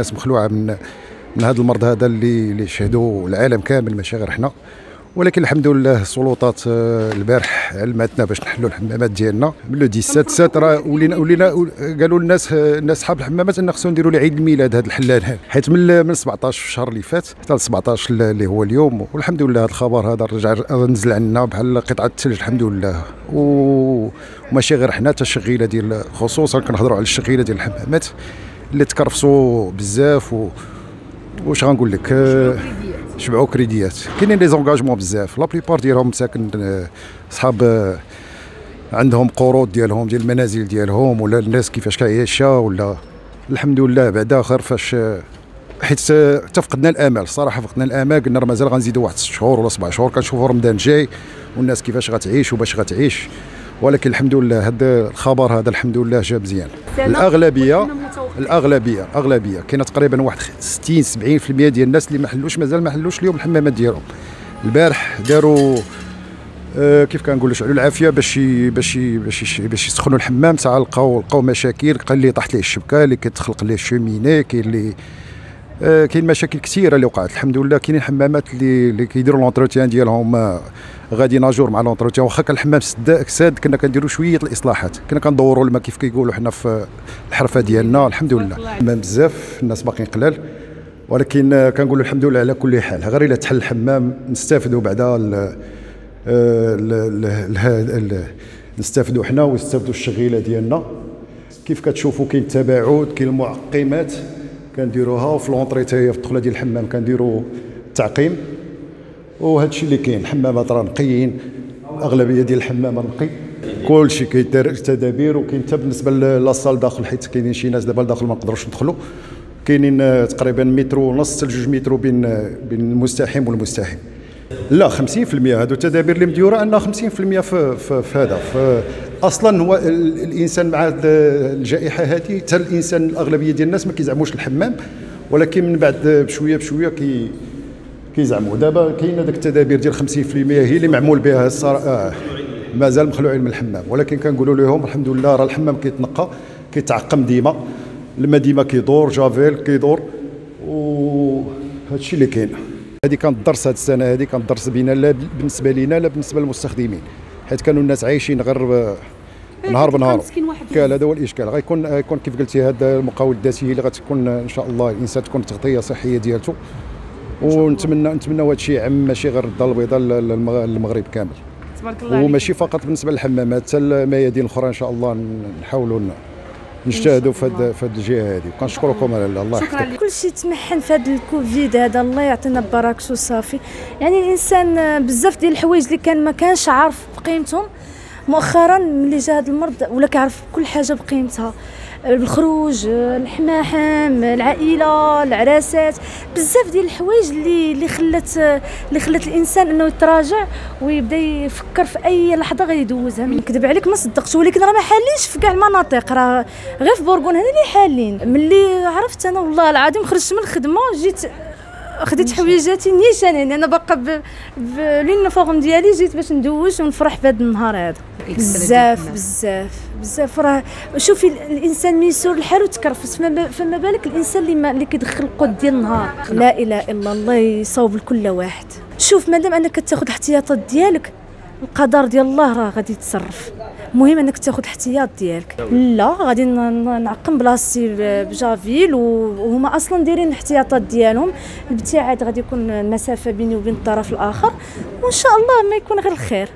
الناس مخلوعة من من هذا المرض هذا اللي اللي شهدوا العالم كامل ماشي غير حنا. ولكن الحمد لله السلطات آه، البارح علمتنا باش نحلوا الحمامات ديالنا. من لو 17 سات راه ولينا ولينا قالوا الناس آه، الناس اصحاب الحمامات إن خصهم نديروا لعيد الميلاد هذا الحلال حيت من من 17 في الشهر اللي فات حتى ل 17 اللي هو اليوم والحمد لله هذا الخبر هذا رجع نزل عنا بحال قطعة الثلج الحمد لله. وماشي غير حنا حتى الشغيلة ديال خصوصا كنهضروا على الشغيلة ديال الحمامات. اللي تكرفسوا بزاف و واش غنقول لك؟ آه، شبعوا كريديات. كاينين لي زونغاجمون بزاف. لا بليبار ديالهم ساكن آه، صحاب آه، عندهم قروض ديالهم ديال المنازل ديالهم ولا الناس كيفاش كيعيشها ولا الحمد لله بعدا خير فاش حيت حتى فقدنا الامل الصراحه فقدنا الامل قلنا راه مازال غنزيدوا واحد ست شهور ولا سبع شهور كنشوفوا رمضان جاي والناس كيفاش غتعيش وباش غتعيش. ولكن الحمد لله هذا الخبر هذا الحمد لله جا مزيان. الاغلبيه الاغلبيه الأغلبية كاينة تقريبا واحد 60 70% ديال الناس اللي ما حلوش مازال ما حلوش اليوم الحمامات ديالهم. البارح داروا آه كيف كنقولوا شعلوا العافية باش باش باش باش يسخنوا الحمام ساعة لقاو لقاو مشاكل قال لي طاحت ليه الشبكة اللي كتخلق ليه ال cheminée كاين اللي كاين مشاكل كثيرة اللي وقعت. الحمد لله كاينين حمامات اللي اللي كيديروا l'entretien ديالهم آه غادي ناجور مع لونتروتيان واخا كان الحمام ساد كنا كنديروا شوية الإصلاحات. كنا كندوروا الماء كيف كيقولوا حنا في الحرفة ديالنا. الحمد لله. الحمام بزاف الناس باقيين قلال. ولكن كنقولوا الحمد لله على كل حال. غير إلا تحل الحمام نستافدوا بعدا نستافدوا حنا ويستافدوا الشغيلة ديالنا. كيف كتشوفوا كاين التباعد كاين المعقمات كنديروها وفي لونطري حتى هي في الدخلة ديال الحمام كنديروا تعقيم وهذا الشيء اللي كاين الحمامات راه نقيين. الاغلبيه ديال الحمامه نقي. كل شيء كيدار تدابير وكاين حتى بالنسبة لاصال داخل حيت كاينين شي ناس دابا لداخل ما نقدروش ندخلوا كاينين تقريبا متر ونص حتى جوج متر بين بين المستحم والمستحم لا 50% هادو التدابير اللي مديورة ان 50% في, في, في هذا في أصلا هو الإنسان مع الجائحة هذه حتى الإنسان الأغلبية ديال الناس ما كيزعموش الحمام ولكن من بعد بشوية بشوية كي كيزعموا. دابا كاين هذاك التدابير ديال 50% هي اللي معمول بها الصراحه آه مازال مخلوعين من الحمام. ولكن كنقولوا لهم الحمد لله راه الحمام كيتنقى كيتعقم ديما الماء ديما كيدور جافيل كيدور وهذا الشيء اللي كاين. هذه كانت درس هذه السنة هذه كانت درس بينا لا بالنسبة لنا لا بالنسبة للمستخدمين. حيت كانوا الناس عايشين غير إيه، نهار بنهار. كان هذا هو الإشكال. غيكون غيكون كيف قلتي هذا المقاول الذاتي اللي غتكون إن شاء الله الإنسان تكون تغطية صحية ديالته. ونتمنى نتمنى هذا الشيء يعم ماشي غير الدار البيضاء المغرب كامل. تبارك الله وماشي فقط بالنسبة للحمامات حتى الميادين الأخرى إن شاء الله نحاولوا نجتهدوا في هذه في الجهة هذه وكنشكركم على الله. يحفظك. كل شيء تمحن في هذا الكوفيد هذا. الله يعطينا بركته صافي. يعني الإنسان بزاف ديال الحوايج اللي كان ما كانش عارف بقيمتهم مؤخرا ملي جا هذا المرض ولا كيعرف كل حاجة بقيمتها. الخروج المحاحم العائلة العراسات بزاف ديال الحوايج اللي اللي خلات اللي خلات الإنسان أنه يتراجع ويبدأ يفكر في أي لحظة غيدوزها. نكذب عليك ما صدقتش ولكن راه ما حالينش في كاع المناطق راه غير في بورغون هنا اللي حالين. ملي عرفت أنا والله العظيم خرجت من الخدمة جيت خديت حويجاتي نيشان يعني أنا باقا بال uniforme ديالي جيت باش ندوش ونفرح بهذا النهار هذا. بزاف بزاف بزاف. راه شوفي الإنسان ميسور الحال وتكرفس فما بالك الإنسان اللي اللي كيدخل القوت ديال النهار؟ لا إله إلا الله يصوب لكل واحد. شوف مادام أنك تاخذ الاحتياطات ديالك القدر ديال الله راه غادي يتصرف. المهم انك تاخذ الاحتياط ديالك. لا غادي نعقم بلاصتي بجافيل وهما أصلا دايرين الاحتياطات ديالهم. الابتعاد غادي يكون المسافة بيني وبين الطرف الآخر. وإن شاء الله ما يكون غير الخير.